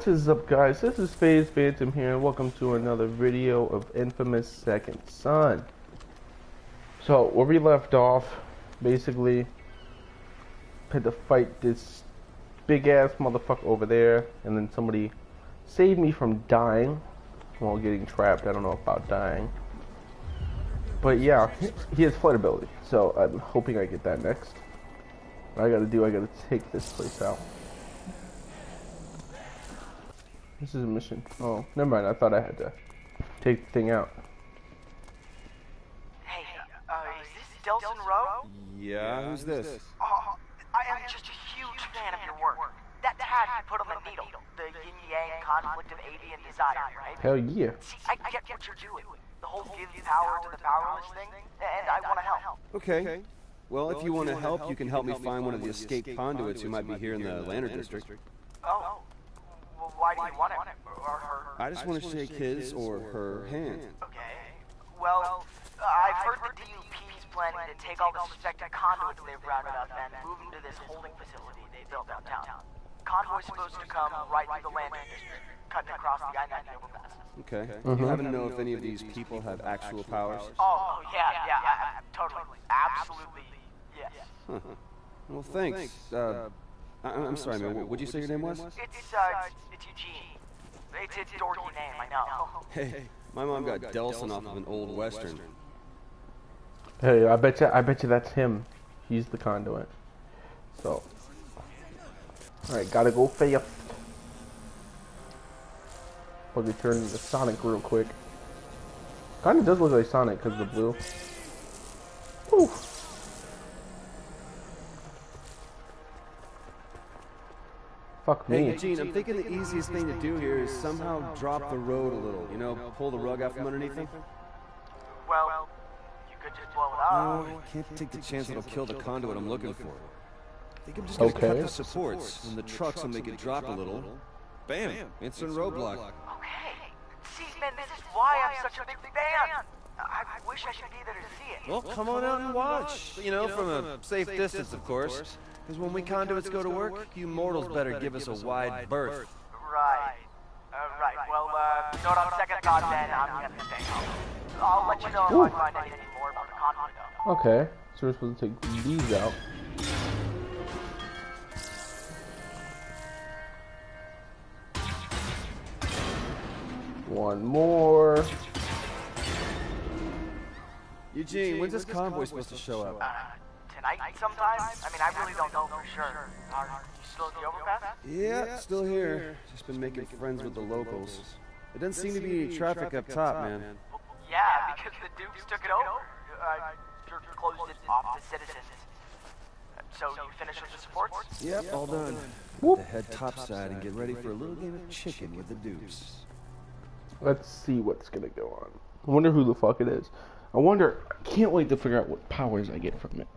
What is up guys, this is Phased Phantom here and welcome to another video of Infamous Second Son. So, where we left off, basically, had to fight this big ass motherfucker over there and then somebody saved me from dying while getting trapped, I don't know about dying. But yeah, he has flight ability, so I'm hoping I get that next. What I gotta do, I gotta take this place out. This is a mission. Oh, never mind. I thought I had to take the thing out. Hey, uh, is this Delsin Rowe? Yeah, who's this? Oh, I am just a huge fan of your work. That tag you put on the needle, the yin yang conflict of AD and desire, right? Hell yeah. See, I get what you're doing. The whole give power to the powerless thing, and I want to help. Okay. Well, if you want to help, you can help me find one of the escaped conduits who might be here in the Lantern District. Oh, well, why do you want it? Or her? I just want to shake his or her hand. Okay. Well, uh, I've heard the DUP's planning to take all the suspected conduits they've rounded up and move them to this holding facility they built downtown. Convoy's supposed to come right through the Lantern District, cutting across the I-90 overpass. Okay. You happen to know if any of these people have actual powers? Oh, yeah, yeah, I, I, totally. Absolutely, yes. Well, thanks. Uh, I- I'm sorry, man. What would you say your name was? It's, uh, it's, it's Eugene. It's a dorky name, I know. Hey, my mom got Delsin off of an old western. Hey, I bet you. I bet you that's him. He's the conduit. So. All right, gotta go fast. Probably turn into Sonic real quick. Kind of does look like Sonic because of the blue. Whew. Fuck Hey, me. Eugene, I'm thinking the easiest thing to do here is somehow drop the road a little. You know, pull the rug out from underneath them. Well, you could just blow it up. No, I can't take the chance it'll kill the conduit I'm looking for. I think I'm just gonna cut the supports, and the trucks will make it drop a little. Bam! Instant roadblock. Okay. See, man, this is why I'm such a big fan. I I wish I could be there to see it. Well, come on out and watch. You know, from a safe distance, of course. Because when we conduits go to work, you mortals better give us a wide berth. Right. Uh, right. Well, uh, note on second thought, then I'm gonna stay home. I'll let you know if I find anything more about the conflict, though. Okay, so we're supposed to take these out. One more. Eugene, when's this convoy supposed to show up? Uh, tonight sometime? I mean, I really don't know for sure. Are you still at the overpass? Yeah, still here. Just been making friends with the locals. There doesn't seem to be any traffic up top, man. Yeah, because the Dukes took it over. Uh, you're closed it off to citizens. Uh, So you finished with the supports? Yep, all done. Whoop. To head topside and get ready for a little game of chicken with the dupes. Let's see what's gonna go on. I wonder who the fuck it is. I wonder. I can't wait to figure out what powers I get from it.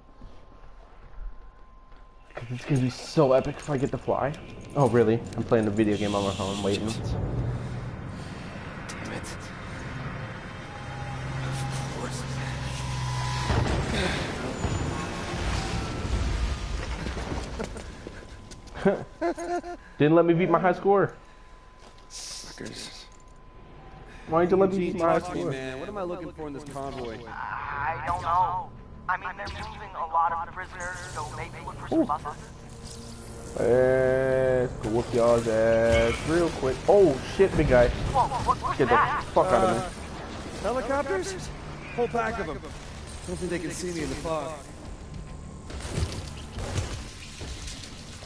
Cause it's gonna be so epic if I get to fly. Oh really? I'm playing the video game on my phone, waiting. Damn it. Didn't let me beat my high score. Suckers. Why didn't you let me beat my high talk to me, score? man. What am I looking for in this convoy? I don't know. I mean, they're moving a lot of prisoners, so maybe look for some buses. Eh, Let's go whoop y'all's ass real quick. Oh shit, big guy. Whoa, what, Get the that? fuck out of me. Helicopters? Whole pack of them. Don't think they can see me in the fog.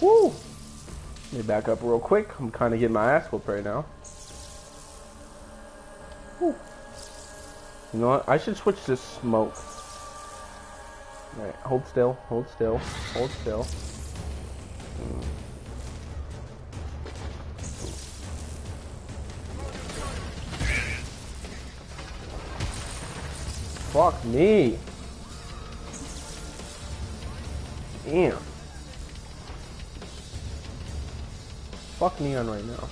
Woo! Let me back up real quick. I'm kind of getting my ass whooped right now. Woo. You know what? I should switch to smoke. Alright, hold still, hold still, hold still. Fuck me. Damn. Fuck Neon right now.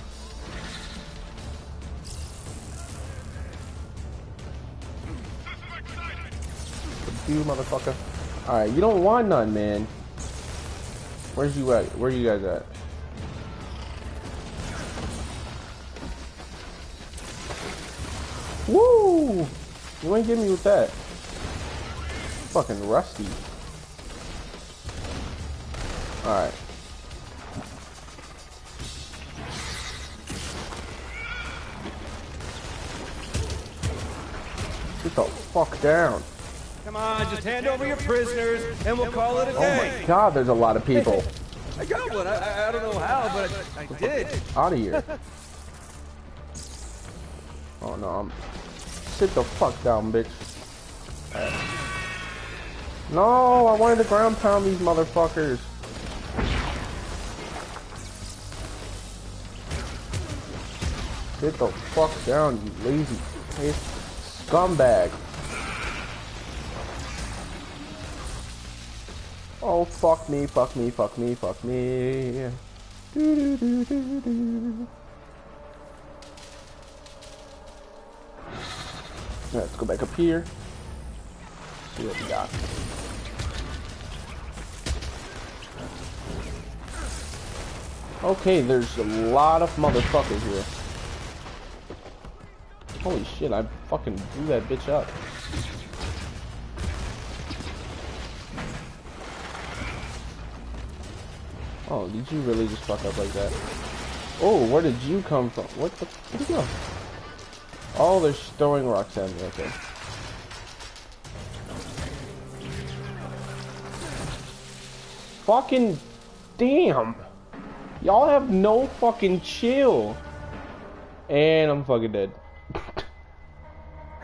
You motherfucker. Alright, you don't want none, man. Where's you at? Where you guys at? Woo! You ain't get me with that. Fucking rusty. Alright. Get the fuck down. Come on, just hand over your prisoners, and we'll call it a day. Oh my god, there's a lot of people. I got one. I, I, don't know how, but I, I did. Out of here. Oh no, I'm... Sit the fuck down, bitch. No, I wanted to ground pound these motherfuckers. Sit the fuck down, you lazy piss scumbag. Oh, fuck me, fuck me, fuck me, fuck me. Do-do-do-do-do. Let's go back up here. See what we got. Okay, there's a lot of motherfuckers here. Holy shit, I fucking blew that bitch up. Oh, did you really just fuck up like that? Oh, where did you come from? What the? Where'd you go? Oh, they're throwing rocks at me. Okay. Fucking damn! Y'all have no fucking chill. And I'm fucking dead.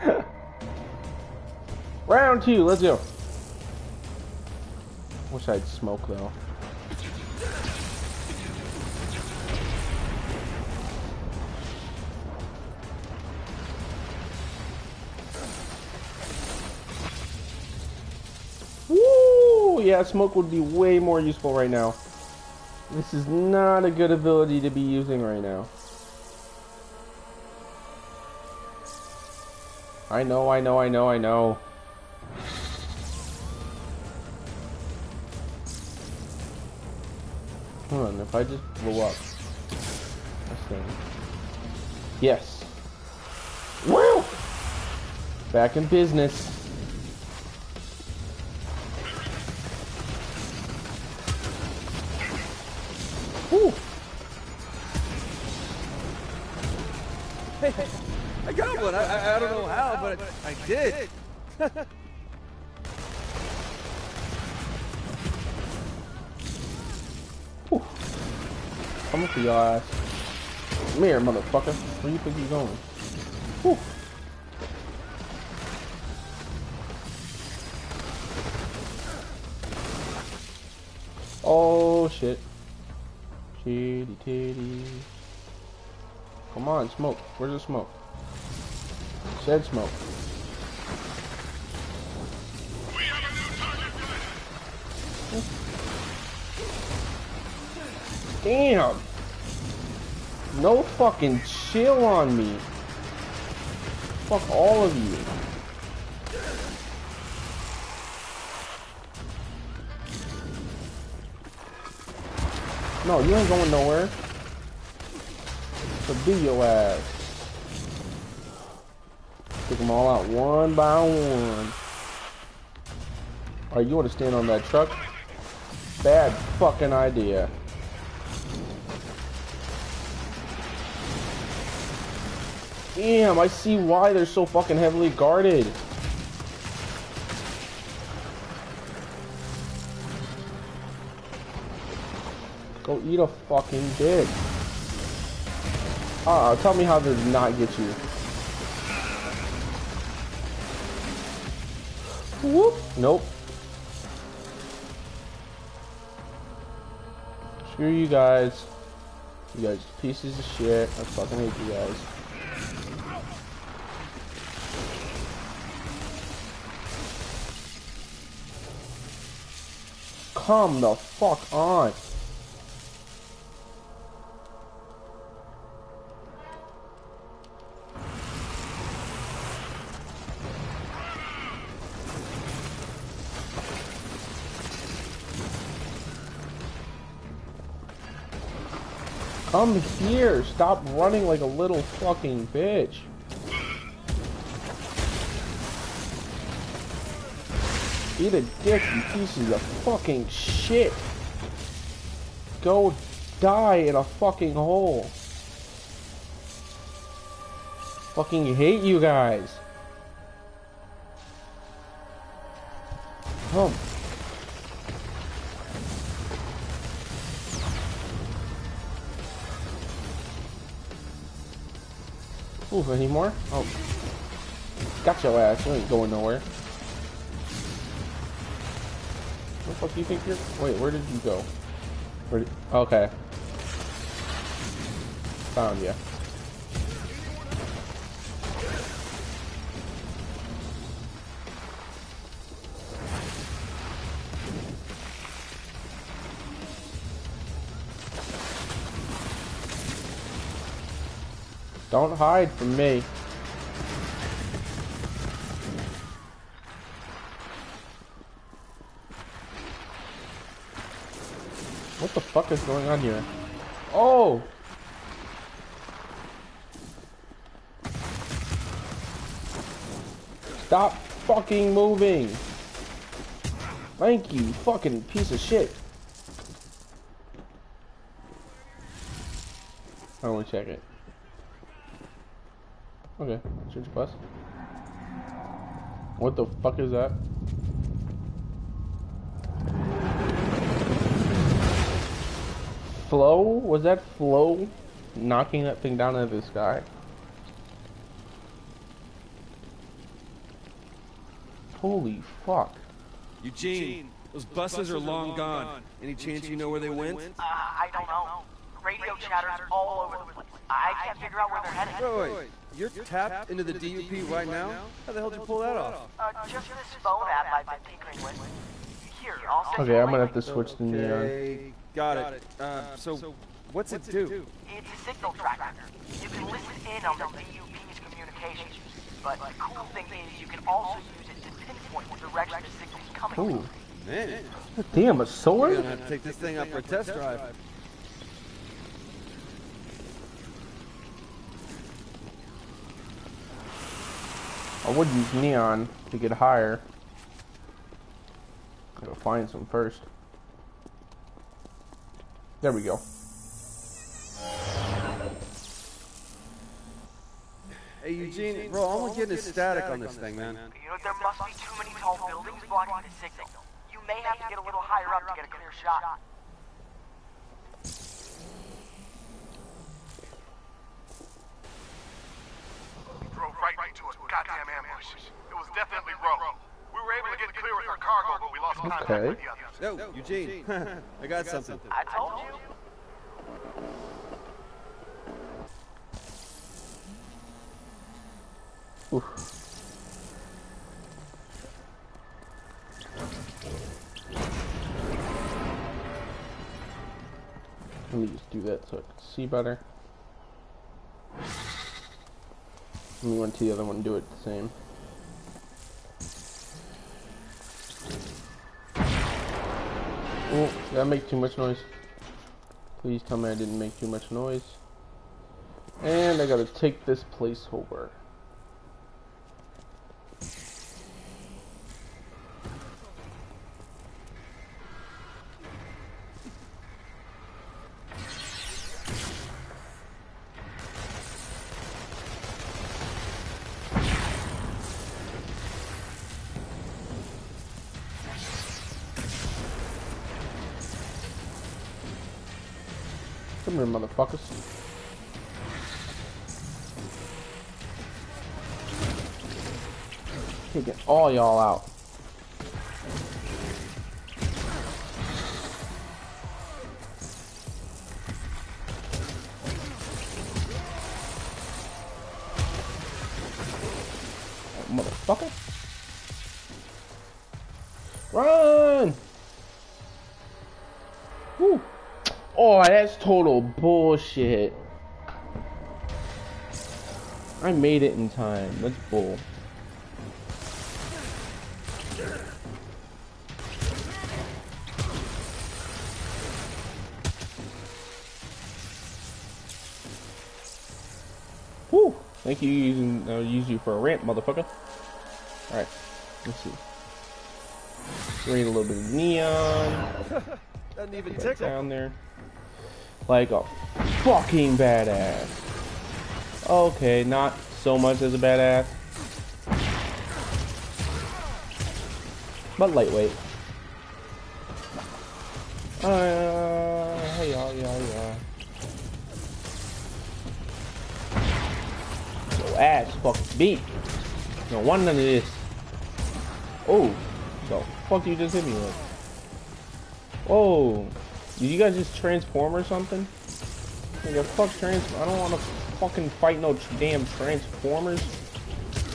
Round two, let's go. Wish I'd smoke though. Yeah, smoke would be way more useful right now. This is not a good ability to be using right now. I know, I know, I know, I know. Hold on, if I just blow up. Yes. Woo! Back in business. Did. Coming for your ass. Come here, motherfucker. Where you think you're going? Whew. Oh shit. Titty titty. Come on, smoke. Where's the smoke? Said smoke. Damn. No fucking chill on me. Fuck all of you. No, you ain't going nowhere. So be your ass. Take them all out one by one. Alright, you want to stand on that truck? Bad fucking idea. Damn, I see why they're so fucking heavily guarded. Go eat a fucking dick. Uh, tell me how to not get you. Whoop. Nope. Screw you guys. You guys pieces of shit. I fucking hate you guys. Come the fuck on. Come here. Stop running like a little fucking bitch. Eat a dick, you pieces of fucking shit. Go die in a fucking hole. Fucking hate you guys. Come. Ooh, any more? Oh. Got your ass. You ain't going nowhere. The fuck you think you're... Wait, where did you go? Where did... Okay. Found you. Don't hide from me. What the fuck is going on here? Oh! Stop fucking moving! Thank you, fucking piece of shit. I want to check it. Okay, change bus. What the fuck is that? Flow? Was that Flow knocking that thing down into the sky? Holy fuck. Eugene, those buses are long gone. Any chance you know where they went? Uh, I don't know. Radio chatters all over the place. I can't figure out where they're headed. Wait, wait, you're tapped into the DUP right now? How the hell did you pull that off? Uh, just this phone app I've been tinkering with. Here, I'll send Okay, you a I'm gonna have to switch to neon. Okay, got it. Uh, so, what's it do? It's a signal tracker. You can listen in on the DUP's communications. But the cool thing is you can also use it to pinpoint the direction the signal's coming Ooh. from. Man, Damn, a we're sword? gonna have to take this thing out for a test drive. I would use neon to get higher. Gotta find some first. There we go. Hey, Eugene, bro, I'm getting is static on this thing, man. You know, there must be too many tall buildings blocking the signal. You may have to get a little higher up to get a clear shot. We drove right into a goddamn ambush. It was definitely Roe. We were able to get clear with our cargo, but we lost contact Okay. with the others. No, Eugene, I got something. I told you. Oof. Let me just do that so I can see better. Let me went to the other one and do it the same. Oh, did I make too much noise? Please tell me I didn't make too much noise. And I gotta take this placeholder. Come here, motherfuckers. Taking all y'all out. That's total bullshit. I made it in time. That's bull. Whew. Thank you using I'll use you for a ramp, motherfucker. Alright. Let's see. Bring a little bit of neon. Doesn't even Right tickle. down there. Like a fucking badass. Okay, not so much as a badass. But lightweight. Uh, hey y'all, y'all, y'all. Yo, ass fucking beat. No one none of this. Oh, the fuck you just hit me with? Whoa. Did you guys just transform or something? Fuck trans- I don't wanna fucking fight no damn transformers.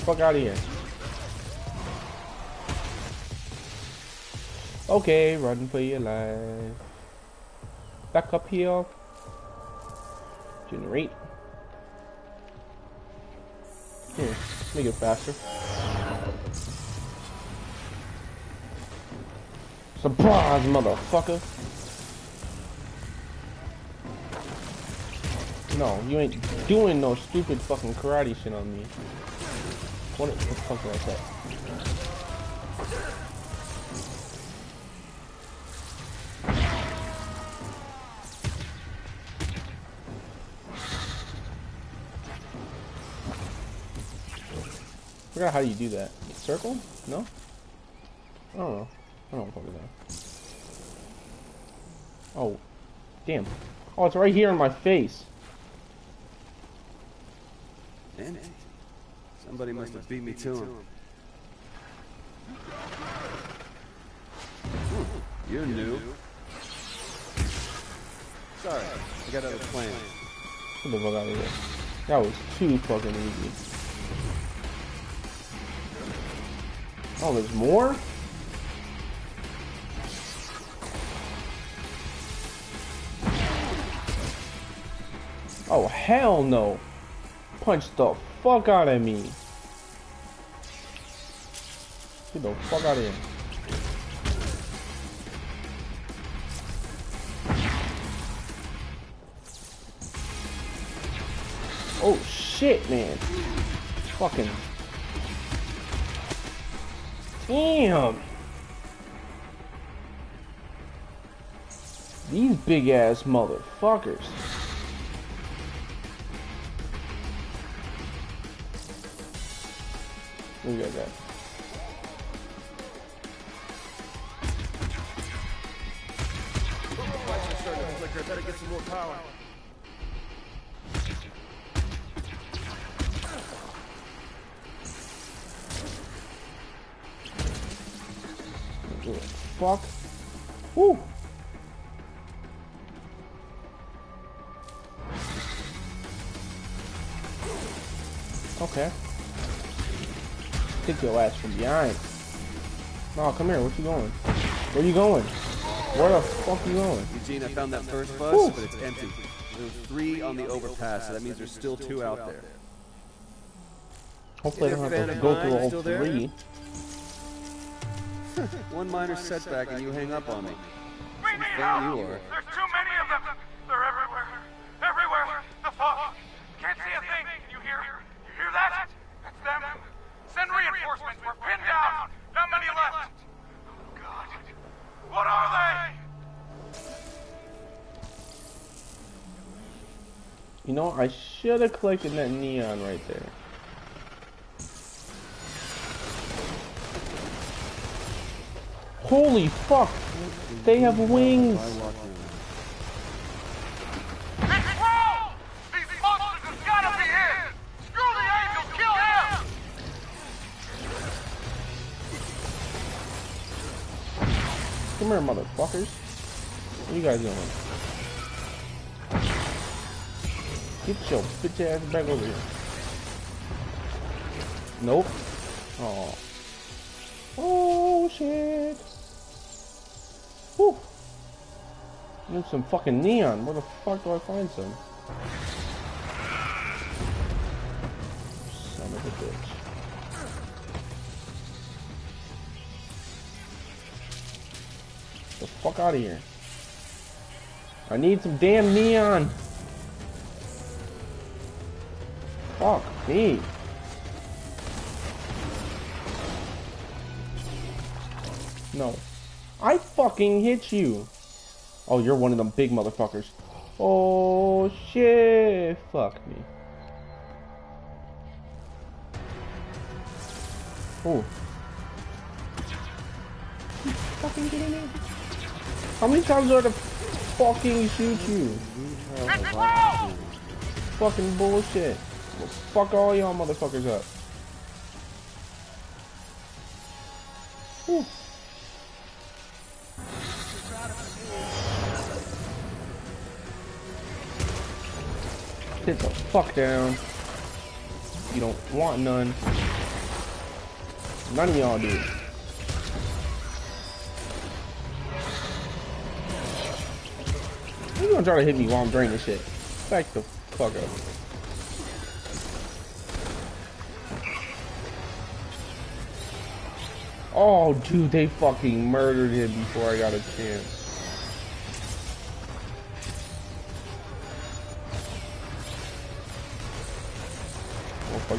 Fuck out of here. Okay, run for your life. Back up here. Generate. Hmm, here, make it faster. Surprise, motherfucker. No, you ain't doing no stupid fucking karate shit on me. What the fuck did I? Forgot how you do that. Circle? No? I don't know. I don't know. Oh. Damn. Oh, it's right here in my face. Empty. Somebody must have beat me to him. Hmm, You're new. Sorry, I got other plans. Get the fuck out of here. That was too fucking easy. Oh, there's more? Oh, hell no. Punch the fuck out of me. Get the fuck. Oh shit, man. Fucking. Damn. These big ass motherfuckers. Look at that. Fuck? Woo! Okay. Take your ass from behind. No, come here. What you going? Where you going? Where the fuck you going? Eugene, I found that first bus, Whew. but it's empty. There's three on the overpass, so that means there's still two out there. Hopefully I don't have to go through all Still there? three. One minor setback and you hang up on me. We need fan help! you are. There's too many of them! They're everywhere! Everywhere! The fuck? Can't see a thing! Can you hear? You hear that? That's them! Send reinforcements! We're pinned down! Not many left! Oh god. What are they? You know, I should have collected that neon right there. Holy fuck! They have wings! Come here, motherfuckers. What are you guys doing? Get your bitch ass back over here. Nope. Oh. Oh shit. Need some fucking neon. Where the fuck do I find some? Son of a bitch. The fuck out of here. I need some damn neon. Fuck me. No. I fucking hit you. Oh, you're one of them big motherfuckers. Oh, shit. Fuck me. Oh. Fucking kidding me? How many times do I have to fucking shoot you? Fucking bullshit. Well, fuck all y'all motherfuckers up. Whew. Sit the fuck down. You don't want none. None of y'all do. You gonna try to hit me while I'm draining shit? Back the fuck up. Oh, dude, they fucking murdered him before I got a chance.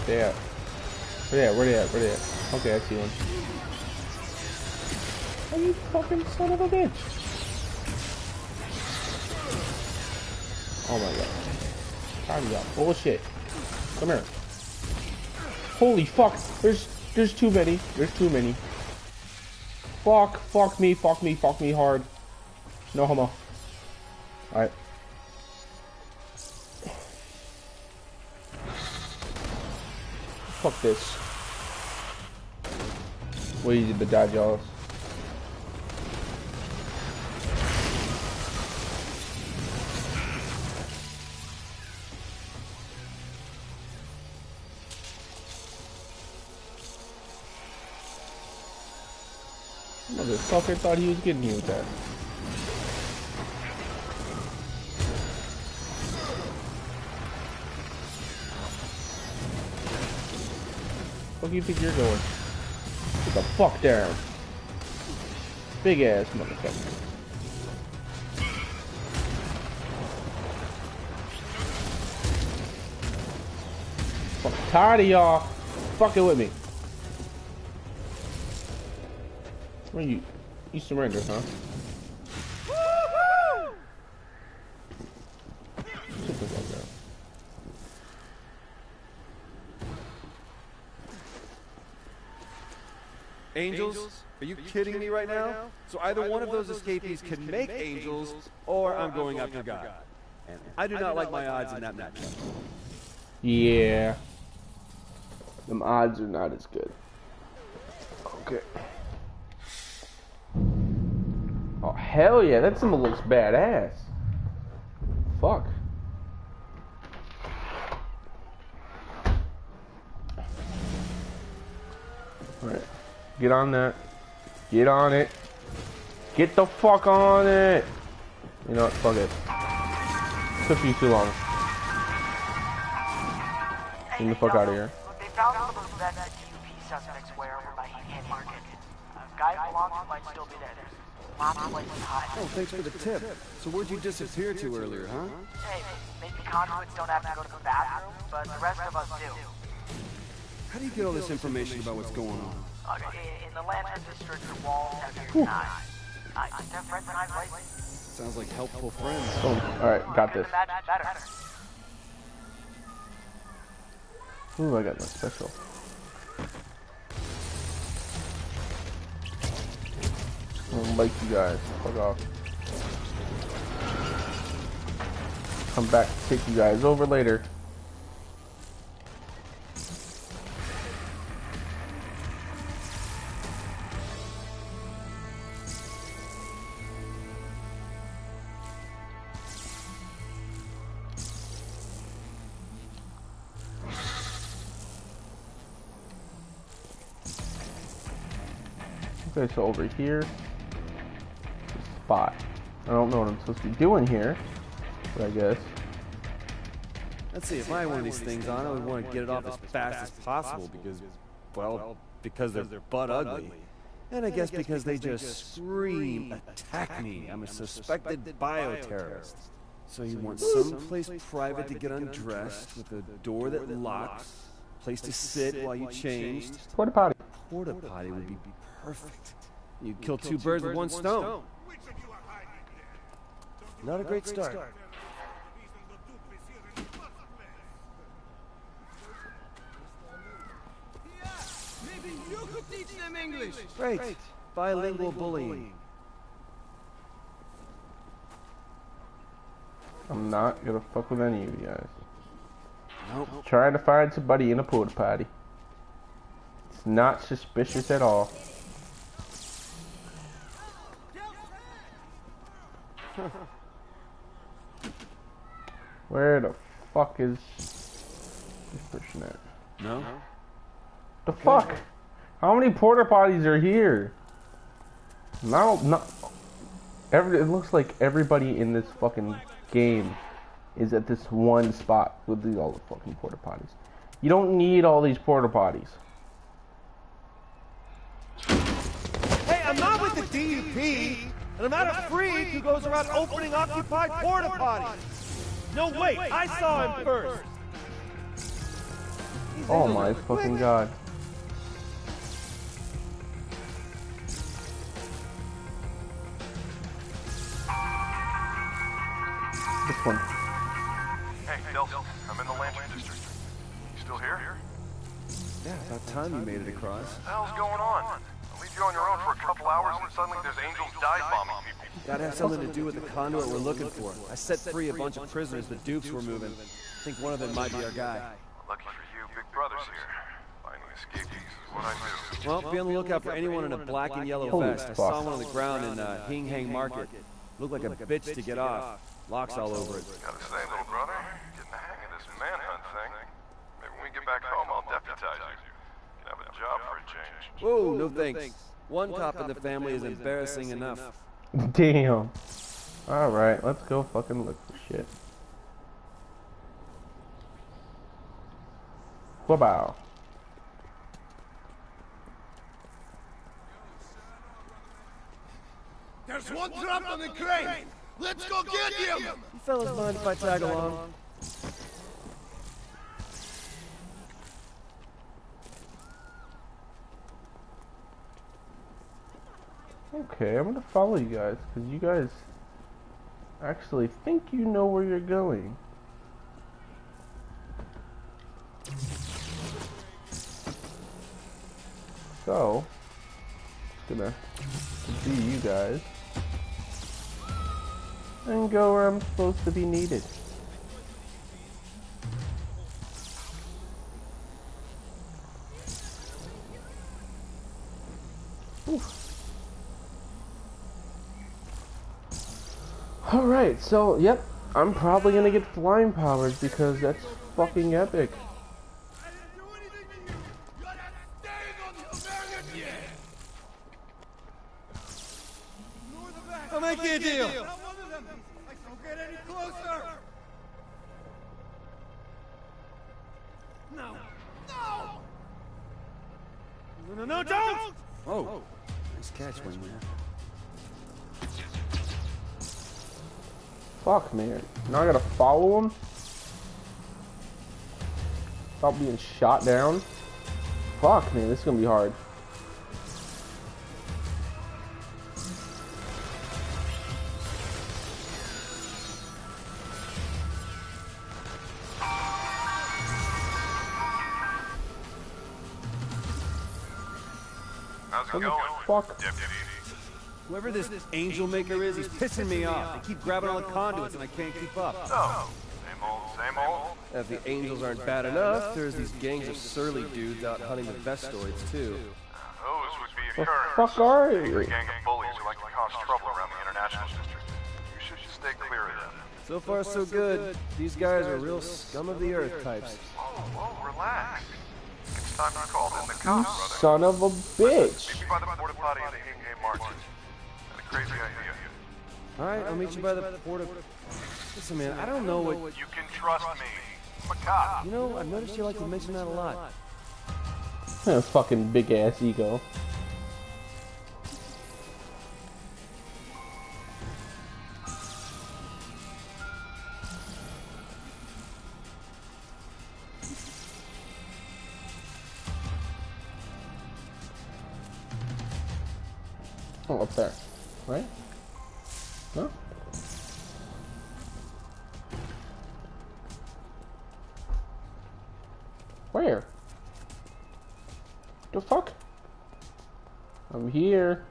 They at? Where they at? Where they at? Where they at? Okay, I see one. Oh, you fucking son of a bitch. Oh my god. Time got bullshit. Come here. Holy fuck. There's there's too many. There's too many. Fuck, fuck me, fuck me, fuck me hard. No homo. Alright. Fuck this. You did the dodge y'all. Motherfucker thought he was getting me with that. Fuck you think you're going? Get the fuck down. Big ass motherfucker. Fuck tired of y'all fucking with me. Well, you, you surrender, huh? Sit the fuck down. Angels? Are you kidding me right now? So either one of those escapees can make angels, or I'm going after God. And I do not like my odds in that matchup. Yeah. Them odds are not as good. Okay. Oh, hell yeah, that symbol looks badass. Fuck. Alright. Get on that. Get on it. Get the fuck on it. You know what? Fuck it. Took you too long. Get the fuck out of here. Oh, thanks for the tip. So where'd you disappear to earlier, huh? Hey, maybe conduits don't have to go to the bathroom, but the rest of us do. How do you get all this information about what's going on? In, the the. Sounds like helpful friends. Boom. Alright, got this. Ooh, I got no special. I don't like you guys. Fuck off. Come back take you guys over later. Okay, so over here, spot. I don't know what I'm supposed to be doing here, but I guess. Let's see, if I had one of these things on, I would want to get it off as fast as possible because, well, because they're butt ugly. And I guess because they just scream, attack me, I'm a suspected bioterrorist. So you want some place private to get undressed, with a door that locks, place to sit while you changed. Porta potty. Porta potty would be perfect. You kill two birds with one stone. Not a great start. Maybe you could teach them English. Great. Bilingual bullying. I'm not gonna fuck with any of you guys. Nope. Trying to find somebody in a porta potty. It's not suspicious at all. Where the fuck is this person at? No? The fuck? How many porta potties are here? Now, not every. It looks like everybody in this fucking game is at this one spot with the, all the fucking porta potties. You don't need all these porta potties. Hey, I'm not with the DUP, and I'm not a freak who goes around opening occupied porta potties. No, wait, I saw him first. Oh my fucking god. This one. Hey, Delta, I'm in the Lantern District. You still here? Yeah, about time you made it across. What the hell's going on? I'll leave you on your own for a couple hours and suddenly there's angels dive bombing people. Gotta have something to do with the conduit we're looking for. I set free a bunch of prisoners the Dukes were moving. I think one of them might be our guy. Lucky for you, Big Brother's here. Finding escapees is what I do. Well, be on the lookout for anyone in a black and yellow Holy vest. I saw one on the ground in uh, Hing Hang Market. Looked like a bitch to get off. Locks all over it. Gotta say, little brother, getting the hang of this manhunt thing. Maybe when we get back home, I'll deputize you. You can have a job for a change. Whoa, no thanks. One cop in the family is embarrassing enough. Damn. Alright, let's go fucking look for shit. Wow. There's one drop on the crane. Let's go get him. You fellas mind if I tag along? Okay, I'm gonna follow you guys because you guys actually think you know where you're going. So, just gonna be you guys and go where I'm supposed to be needed. Alright, so, yep, I'm probably gonna get flying powers because that's fucking epic. Fuck, man. Now I gotta follow him? Stop being shot down? Fuck, man, this is gonna be hard. How's it going? fuck? Deputy. Whoever this angel maker is, he's pissing me off. They keep grabbing all the conduits and I can't keep up. Oh, same old, same old. If the angels aren't bad enough, there's these gangs of surly dudes out hunting the Vestoids, too. Those would be The occurrence. fuck are you? A gang of bullies who like to cause trouble around the International District. You should just stay clear of them. So far, so good. These guys are real scum of the earth types. Whoa, whoa, relax. It's time you called in the cops, brother. Son of a bitch. Alright, I'll meet you by the port of... Listen, man, I don't know what... You can trust me. I'm a cop. You know, I've noticed you like to mention that a lot. That fucking big ass ego. Oh, up there. Right? No? Where? The fuck? I'm here.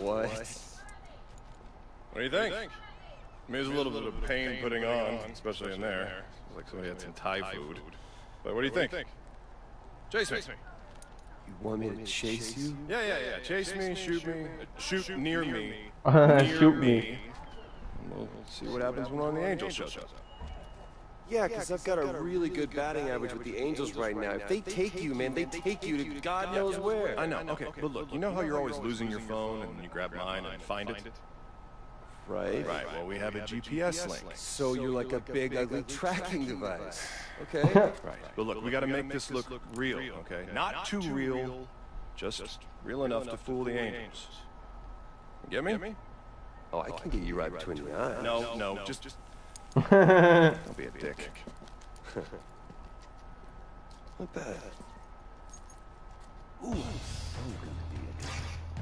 What? What do you think? I mean, there's a little bit of pain putting on, especially in there. It's like somebody had some Thai food. But what do you think? Chase me. You want me to chase you? Yeah, yeah, yeah. Chase me, shoot me, shoot near me. Shoot me. We'll see what happens when one of the angels shows up. Yeah, because I've got a really good batting average with the Angels right now. If they take you, man, they take you to God knows where. I know. Okay, but look, you know how you're always losing your phone and you grab mine and find it? Right? Right. Well, we have a GPS link. So you're like a big, ugly tracking device. Okay? Right. But look, we got to make this look real, okay? Not too real, just real enough to fool the angels. Get me? Oh, I oh, can get you right between the eyes. No, no, just just don't be a dick. Look. Not bad.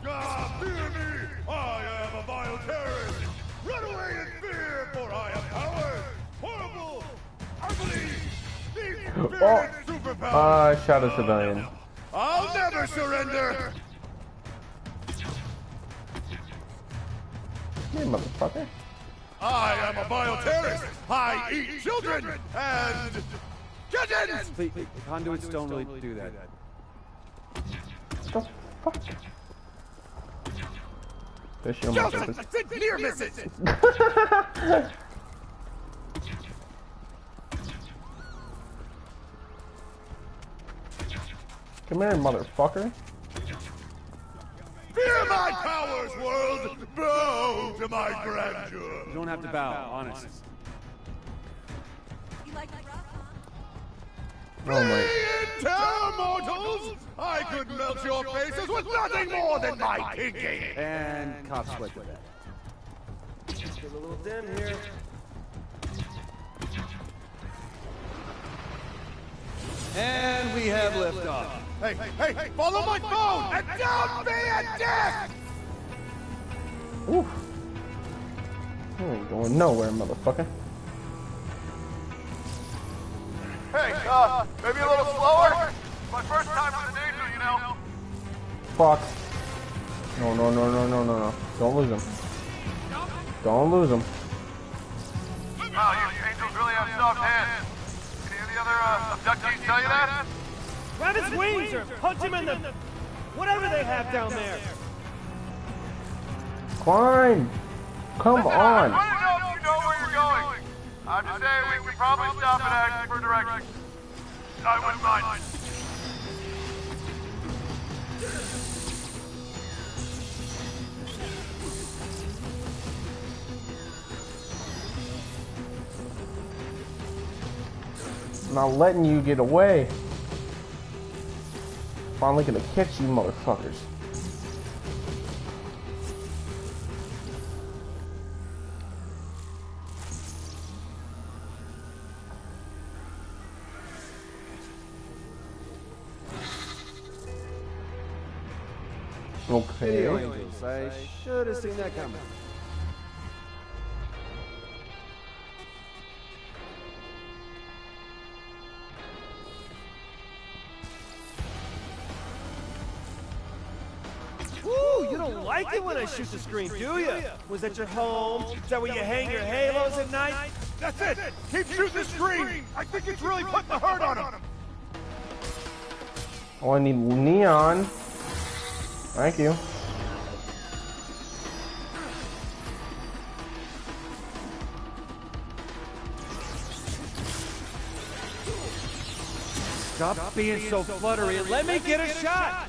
Ah, fear me! I am a vile terrorist! Run away in fear, for I am powered, horrible, ugly, deep Oh. superpower! Ah, shot a civilian. I'll never surrender! Hey, motherfucker. I am a vile terrorist! I eat children and kittens! The, the conduits don't really do that. What the fuck? Fish on my surface. Joseph, near misses! Come here, motherfucker. Fear my powers, world! Bow to my grandeur! You don't have to bow, honest. You like the? Oh my. Intel mortals! I could melt your faces with nothing more than my pinky! And cop sweat to that. Get a little dim here. And we have liftoff. Hey, hey, hey, follow my phone and don't be a dick! Oof. You ain't going nowhere, motherfucker. Fuck. No, no, no, no, no, no, no. Don't lose him. Don't lose him. Wow, you angels really have soft hands. Any of the other uh, abductees tell you that? Grab his wings or punch him in the... Whatever they have down there. Climb. Come I on. want to know if you know where you're going. I'm just saying we could probably stop and ask for directions. I wouldn't mind. Not letting you get away. Finally gonna catch you, motherfuckers. Okay. Video angels. I should have seen that coming. Don't like it when I shoot the screen, do you? Was that your home? Is that where you hang your halos at night? That's it! Keep shooting the screen! I think it's really putting the hurt on him! Oh, I need neon. Thank you. Stop being so fluttery and let me get a shot.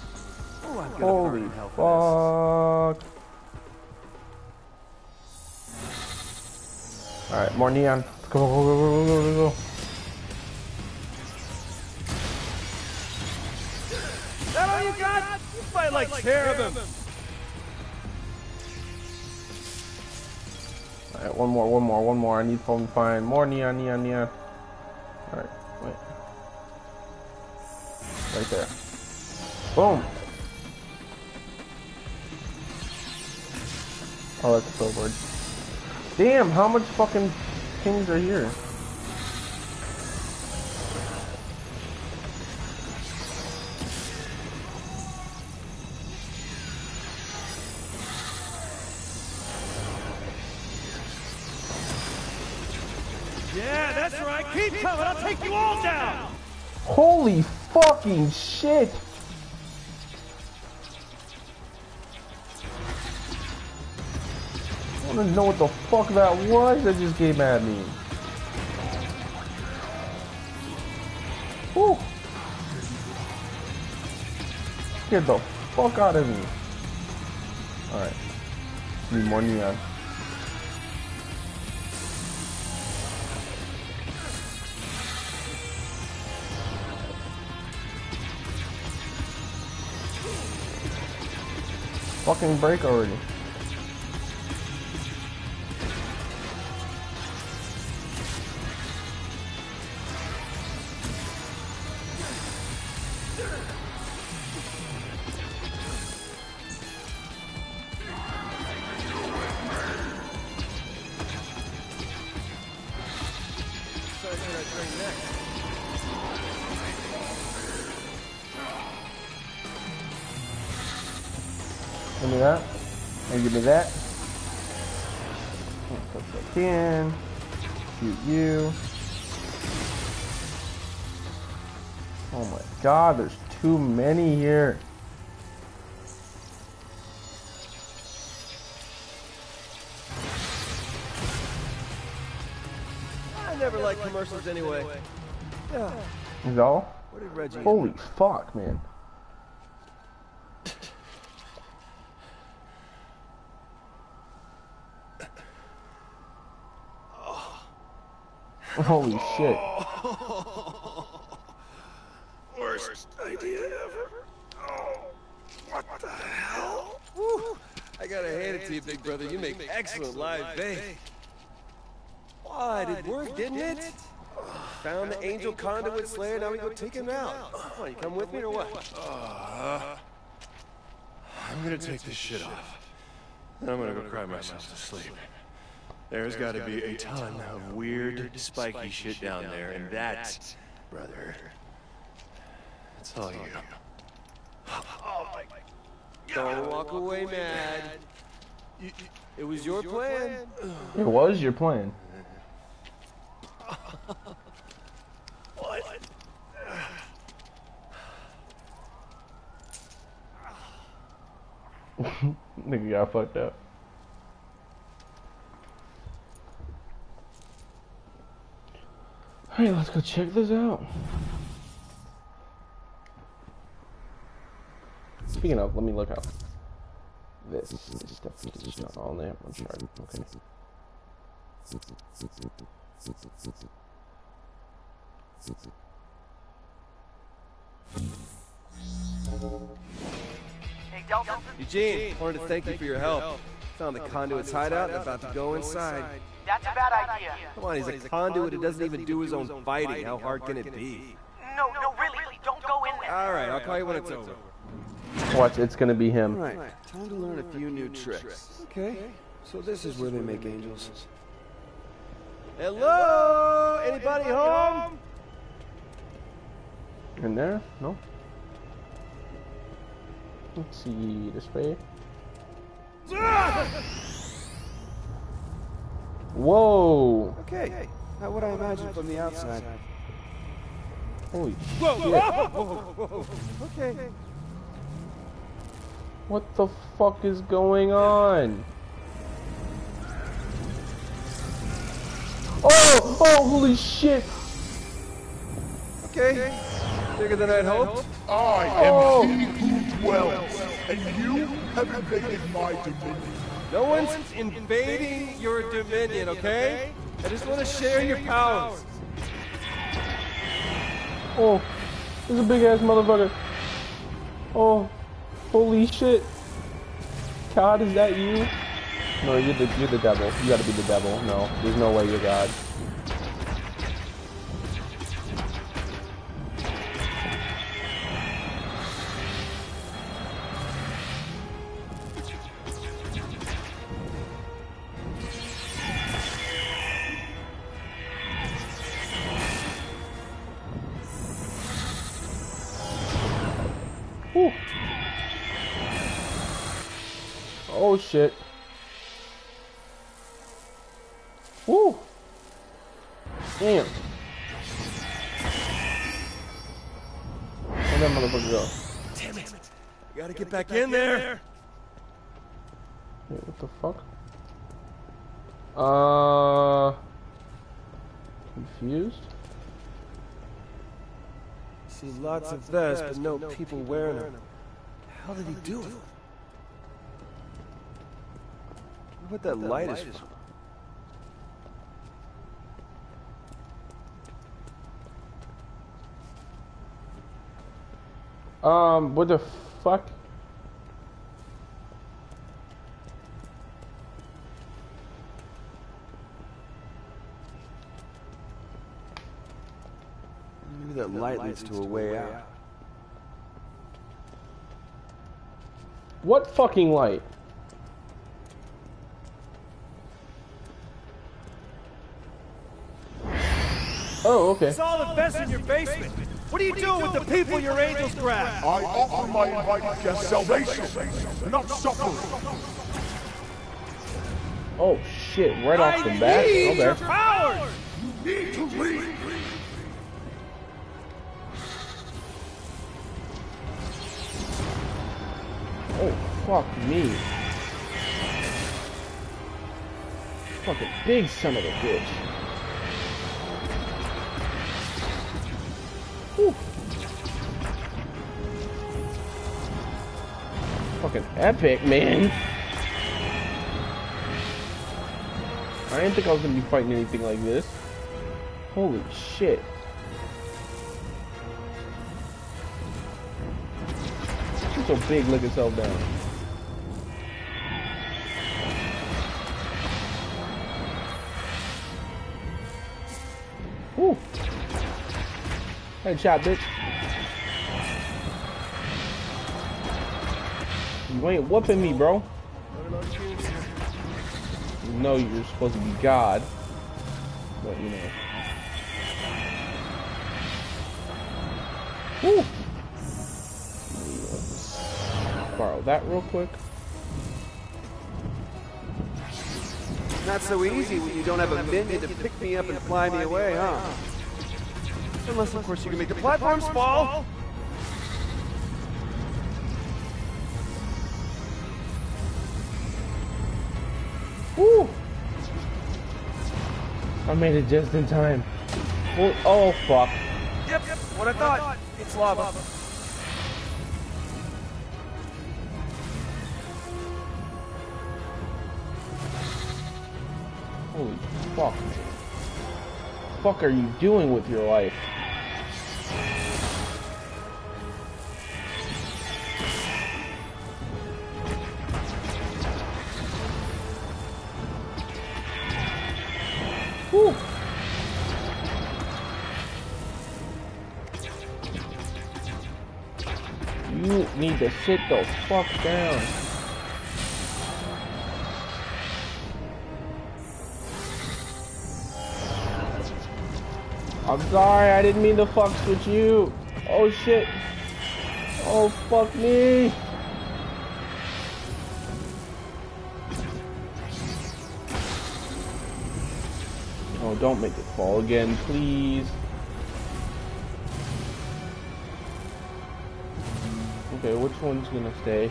Holy burning hell for this. fuck. Alright, more neon. Go, go, go, go, go, go, go. That all you got? You fight like cherubim. Alright, one more, one more, one more. I need to find more neon, neon, neon. Alright, wait. Right there. Boom. Oh, that's a billboard. Damn, how much fucking kings are here? Yeah, that's right. Keep coming. I'll take you all down. Holy fucking shit! Don't even know what the fuck that was that just came at me. Whew. Get the fuck out of me. Alright. Need more neon. Fucking break already. God, there's too many here. I never liked commercials anyway. Yeah. Is all? What did Reggie? Holy fuck, man. Holy shit. Oh. Idea ever. Oh, what the hell? Woo. I gotta hand it to you, big brother. You make excellent live bait. What? It worked, didn't it? Found the angel conduit slayer. Now we go take him out. Come on, you come with me or what? Uh, I'm gonna take this shit off. Then I'm gonna go cry myself to sleep. There's gotta be a ton of weird, spiky shit down there, and that, brother, it's all you. Don't walk away mad. It was your plan. It was your plan. What? Nigga got fucked up. Alright, let's go check this out. Speaking of, let me look up. This is definitely just not on there. I'm sorry. Okay. Hey, Delta. Eugene, wanted to thank you for your help. Found the conduit's hideout and about to go inside. That's a bad idea. Come on, he's a conduit who doesn't even do his own fighting. How hard can it be? No, no, really, don't go in there. All right, I'll call you when it's over. Watch, it's gonna be him. Right, time to learn a few new tricks. Okay, so this is where they make angels. Hello? Anybody home? In there? No? Let's see, this way. Whoa! Okay, not what I imagined from the outside. Holy Whoa, shit. whoa, whoa, whoa, Okay. What the fuck is going on? Oh! Oh, holy shit! Okay. Bigger than I'd hoped. I Oh. am he who dwells, and you have invaded my dominion. No one's invading your dominion, okay? I just want to share your powers. Oh, there's a big ass motherfucker. Oh, holy shit. God, is that you? No, you're the you're the devil. You gotta be the devil. No, there's no way you're God. Shit. Woo. Damn. Where'd that motherfucker go? Damn it! I gotta get back in there. Wait, what the fuck? Uh. Confused? See lots of vests, but no people wearing them. How did he do it? What that light is from? Um, what the fuck? Maybe that light leads to a way out. What fucking light? Oh, okay. It's all the best in your basement. What are you doing with the people your angels grabbed? I offer my invited guests salvation, not suffering. Oh shit, right off the bat? need your Okay. powers! Need to leave. Oh, fuck me. Fucking big son of a bitch. Fucking epic, man. I didn't think I was gonna be fighting anything like this. Holy shit. So big, look herself down. Headshot, bitch. You ain't whooping me, bro. You know you're supposed to be God. But, you know. Woo. Borrow that real quick. Not so easy when you don't have a minion to pick me up and fly me away, huh? Unless, of course, you can make the platforms fall. Woo! I made it just in time. Oh, oh fuck. Yep, what I thought. It's lava. Holy fuck. man. Fuck are you doing with your life? Sit the fuck down. I'm sorry, I didn't mean to fuck with you. Oh shit. Oh fuck me. Oh, don't make it fall again, please. Okay, which one's gonna stay?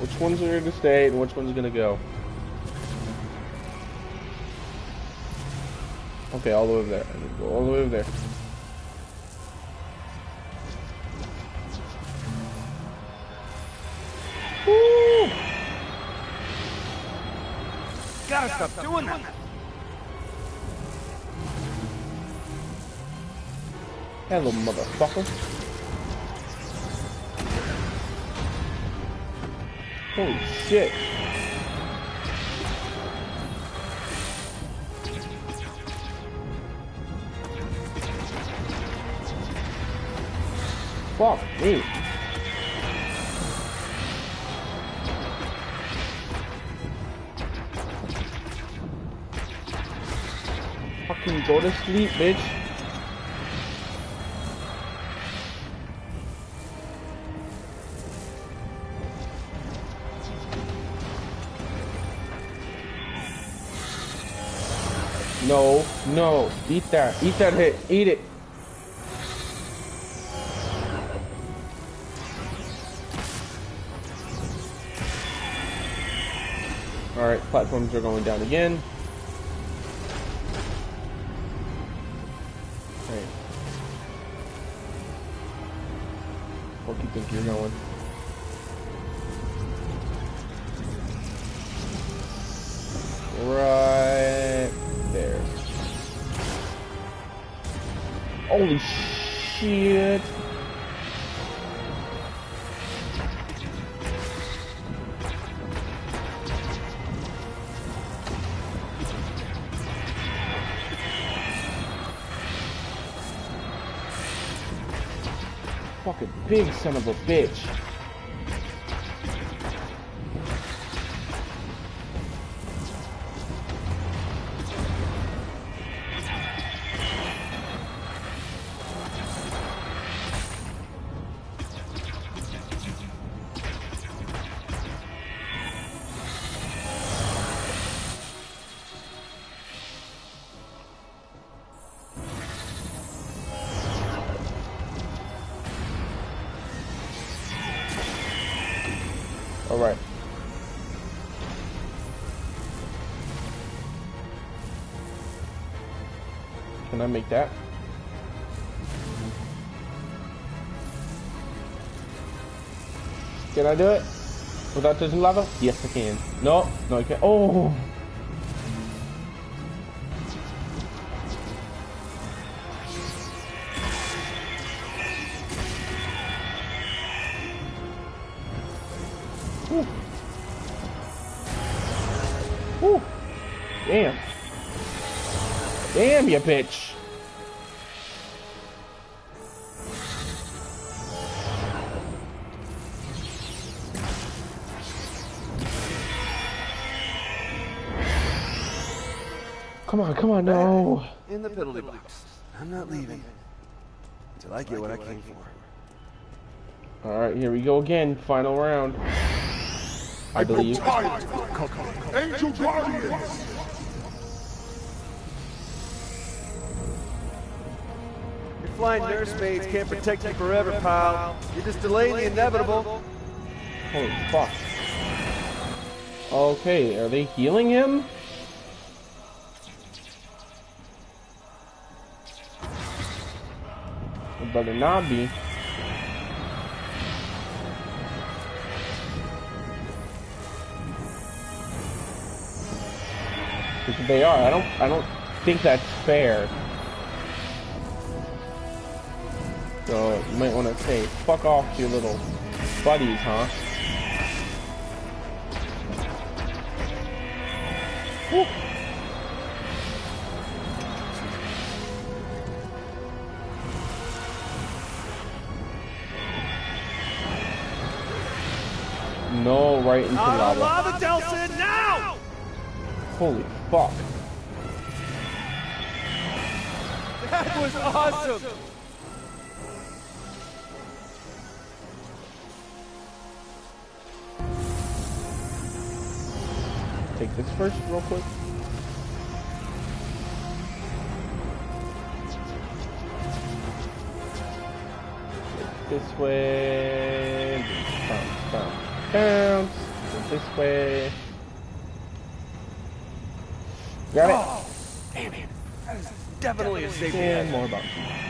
Which ones are gonna stay and which one's gonna go? Okay, all the way over there. I need to go all the way over there. Woo! Gotta stop doing that. Hello, motherfucker. Holy shit. Fuck me. Fucking go to sleep, bitch. No. Eat that. Eat that hit. Eat it. Alright, platforms are going down again. Hey. What do you think you're going? Fucking big son of a bitch. I make that? Can I do it? Without touching lava? Yes, I can. No, no, I can't. Oh! I get what I came for. All right, here we go again. Final round. I believe. Tired of your company. Angel Guardians! Your flying nursemaids can't protect you forever, pal. You're just delaying the inevitable. Holy fuck. Okay, are they healing him? Because they are. I don't. I don't think that's fair. So you might want to say, "Fuck off to your little buddies, huh?" No, right into of lava. lava, Delsin, now! Holy fuck. That was awesome! Take this first, real quick. This way. Bounce, bounce, bounce. This way. Got it. Oh, damn it. That is definitely a safety And more bounce.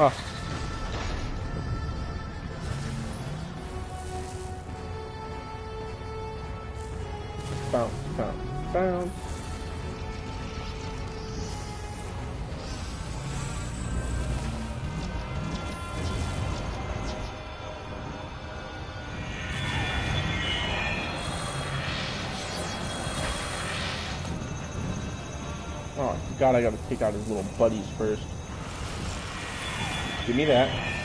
Oh. Bounce, bounce, bounce. Oh, God, I gotta take out his little buddies first. Give me that.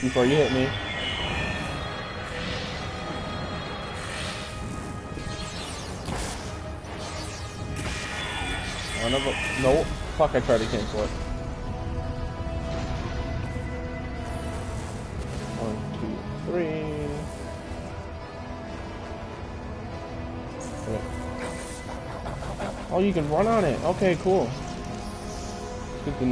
Before you hit me. No. Fuck, I tried to cancel it. One, two, three. Oh, you can run on it. Okay, cool. Good to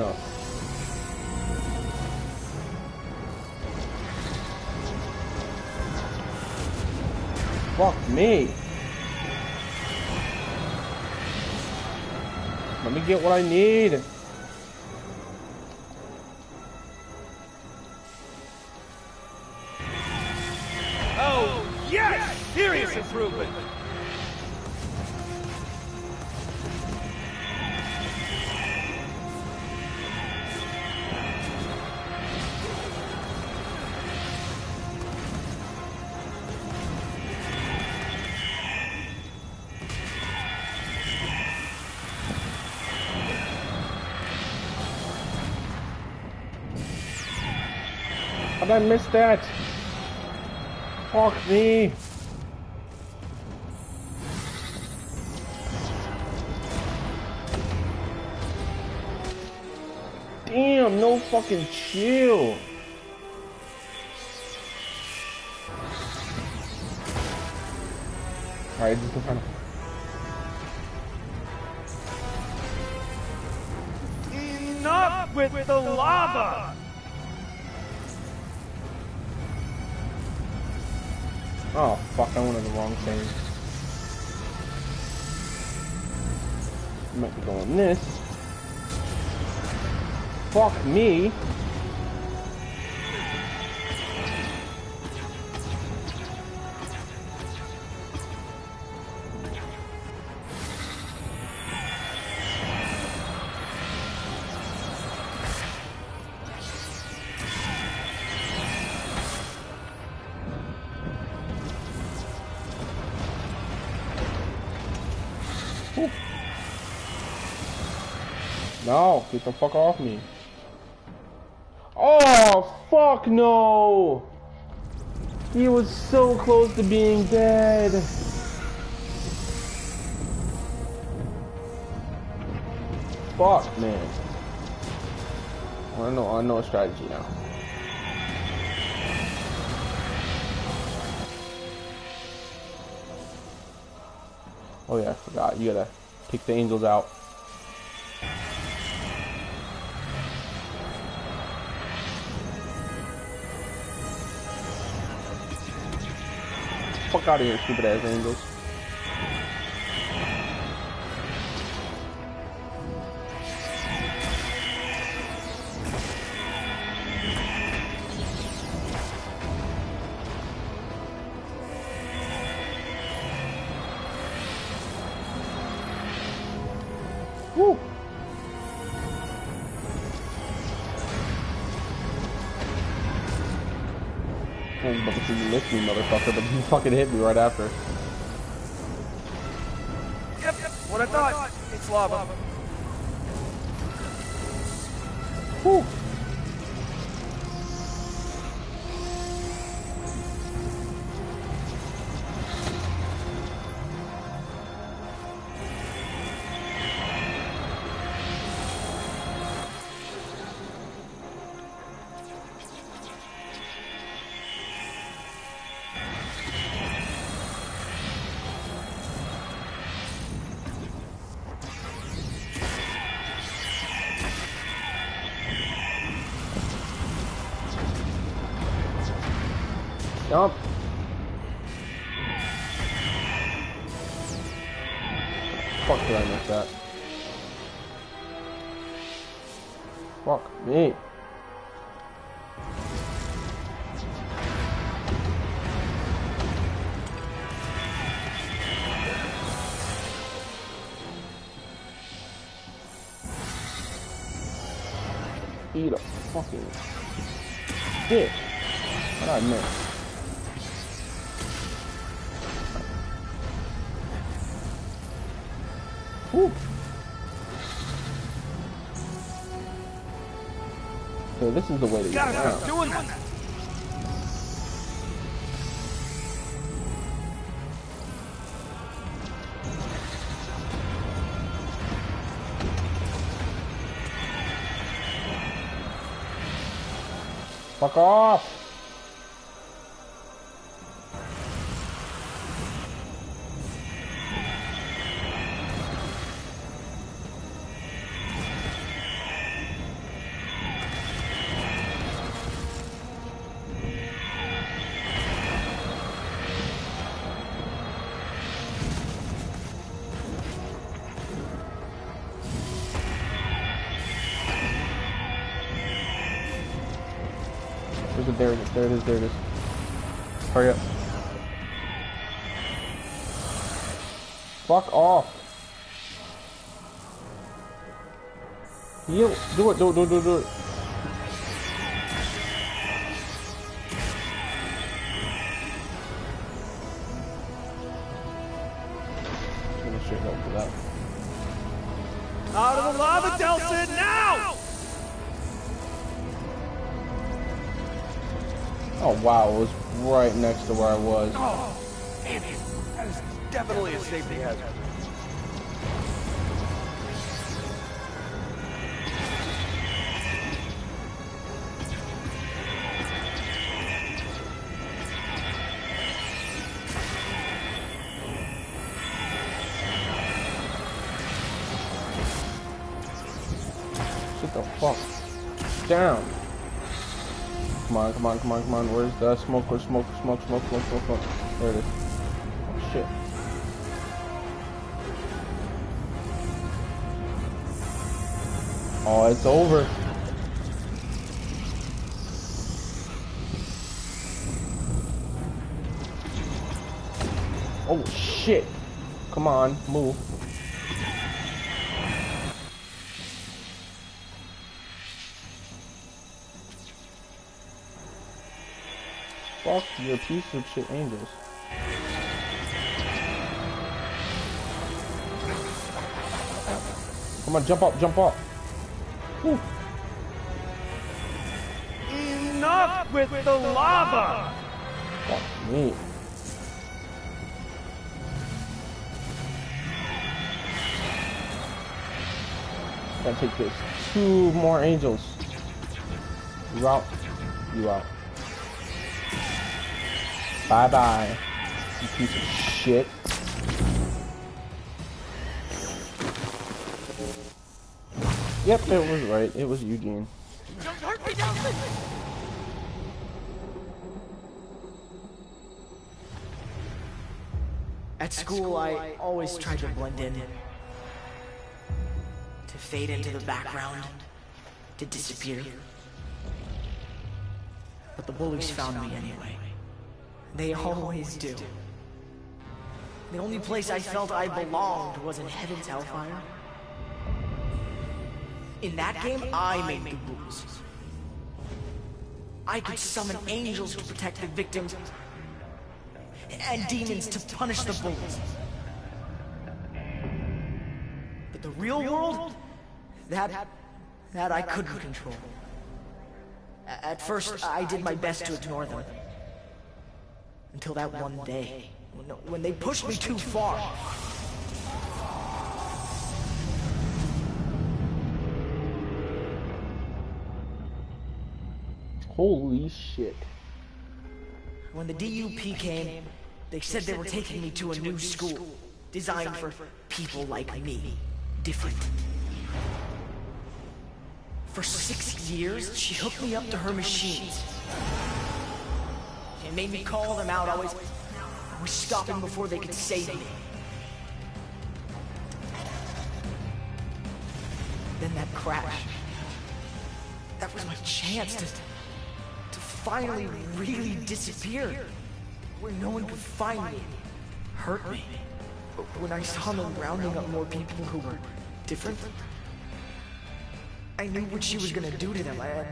Fuck me. Let me get what I need. Oh, yes! Serious improvement! How did I miss that? Fuck me. Damn, no fucking chill. Alright, just in front of Enough with the lava! Oh, fuck, I went on the wrong thing. Might be going this. Fuck me. The fuck off me. Oh, fuck no! He was so close to being dead. Fuck, man. I know, I know a strategy now. Oh yeah, I forgot. You gotta pick the angels out. Fuck out of here, stupid ass angels. Woo! I was about to see you lift me, motherfucker, but you fucking hit me right after. Yep, what I thought. It's lava. Woo! This is the way to get around. doing that! Fuck off! There it is. Hurry up. Fuck off. Heal. Do it, do it, do it, do it, wow, it was right next to where I was. Oh, damn it. That is definitely a safety hazard. Come on, come on. Where's the smoke? Where's smoke? Smoke, smoke, smoke, smoke, smoke. There it is. Oh, shit. Oh, it's over. Oh, shit. Come on, move. Fuck your piece of shit angels. Come on, jump up, jump up. Enough with the lava! Fuck me. Gotta take this. Two more angels. You out. You out. Bye bye. You piece of shit. Yep, it was right. It was Eugene. Don't hurt me, Delsin! At school, I always tried to blend in. To fade into the background. To disappear. But the bullies found me anyway. They always do. The only place I felt I belonged was in Heaven's Hellfire. In that game, I made the rules. I could summon angels to protect the victims, and demons to punish the bullies. But the real world, that, that I couldn't control. At first, I did my best to ignore them. Until that one day, when, when they pushed me too far. Holy shit. When the DUP came, they said they were taking me to a new school, designed for people like me. Different. For six years, she hooked me up to her machines. She made me call them out, always, always stopping before they could save me. Then that crash. that was my chance to, to finally really disappear. Where no one could find me, hurt me. But when I saw them rounding up more people who were different, I knew what she was gonna do to them. I,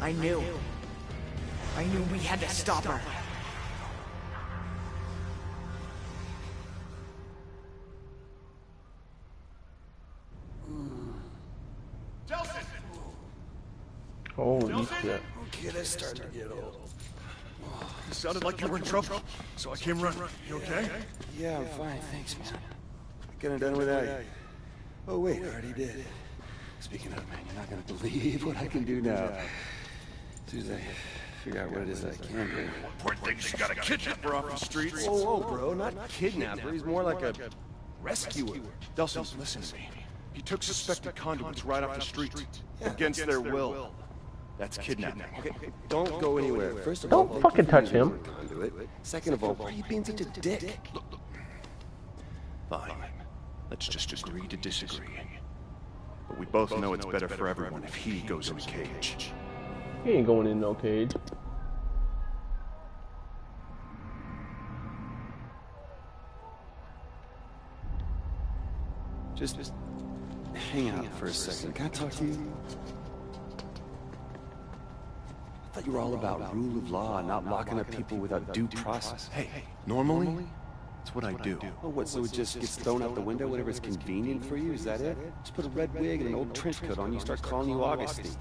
I knew. I knew we had to stop her. Delsin! Holy shit. Okay, that's starting to get old. You sounded like you were in trouble, so I came running. You okay? Yeah, I'm fine, thanks, man. Could have done without you. Oh, wait, I already did. Speaking of, man, you're not gonna believe what I can do now. As soon as I figure out what it is I can do. Poor thing, she got a kidnapper off the streets. Whoa, whoa, bro, not kidnapper. He's more like a rescuer. Delsin, listen to me. He took suspected conduits right off the street, against their will. That's kidnapping. Okay, don't go anywhere. First of Don't all, thank fucking touch him. Conduit. Second of all, why are you being such a dick? Fine. Let's just agree to disagree. But we both know it's better for everyone if he goes in a cage. He ain't going in no cage. Just, just hang out for a second. Can I talk to you? I thought you were all about rule of law, not locking up people without due process. Hey, normally, it's what I do. Oh, what, so it just gets thrown out the window whenever it's convenient for you? Is that it? Just put a red wig and an old trench coat on you, start calling you Augustine.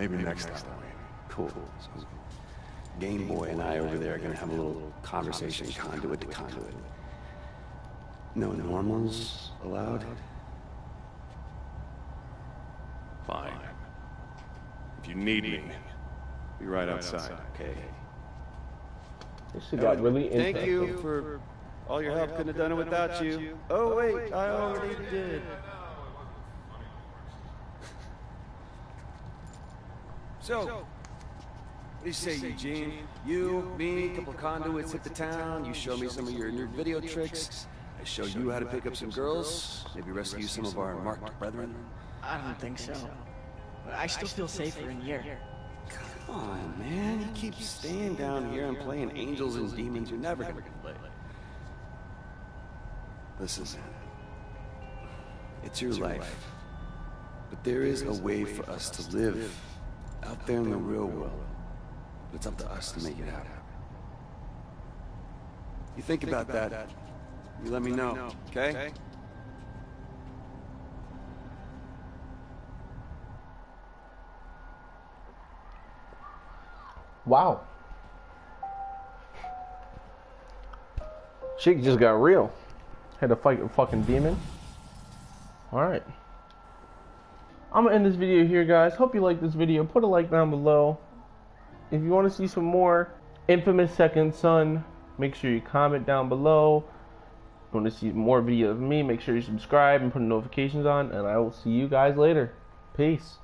Maybe next time. Cool. So, Game Boy and I over there are gonna have a little conversation conduit to conduit. No normals allowed? Fine. If you need me, be right outside. Okay. This shit got oh, really intense. Thank you for all your help. Couldn't have done it without you. Oh, oh wait, I already did. So, what do you say, Eugene? You, me, a couple conduits hit the town. You show me some of your new video tricks. I show you how to pick up some girls. Maybe rescue some of our marked brethren. I don't think so. I still feel safer in here. Come on, man. You keep staying down here and playing angels and demons. You're never gonna play. Listen, man. It's your life. But there is a way for us to live out there in the real world. But it's up to us to make it happen. You think about that. You let me know, okay? Wow. Shit just got real. Had to fight a fucking demon. Alright. I'm gonna end this video here, guys. Hope you like this video. Put a like down below. If you want to see some more Infamous Second Son, make sure you comment down below. If you want to see more videos of me, make sure you subscribe and put notifications on. And I will see you guys later. Peace.